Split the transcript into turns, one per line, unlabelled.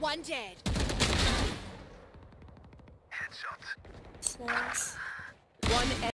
One dead.
Headshot.
Nice.
One